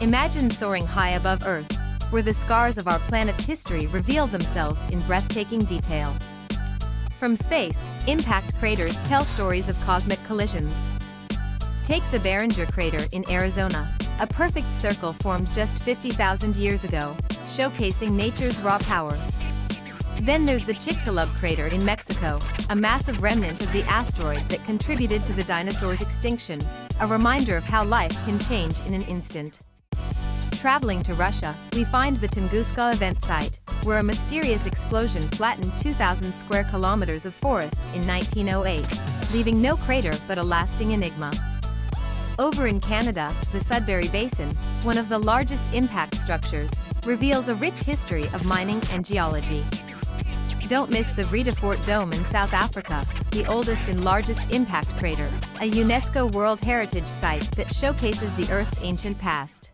Imagine soaring high above Earth, where the scars of our planet's history reveal themselves in breathtaking detail. From space, impact craters tell stories of cosmic collisions. Take the Barringer crater in Arizona, a perfect circle formed just 50,000 years ago, showcasing nature's raw power. Then there's the Chicxulub crater in Mexico, a massive remnant of the asteroid that contributed to the dinosaurs' extinction, a reminder of how life can change in an instant. Traveling to Russia, we find the Tunguska event site, where a mysterious explosion flattened 2,000 square kilometers of forest in 1908, leaving no crater but a lasting enigma. Over in Canada, the Sudbury Basin, one of the largest impact structures, reveals a rich history of mining and geology. Don't miss the Vredefort Dome in South Africa, the oldest and largest impact crater, a UNESCO World Heritage Site that showcases the Earth's ancient past.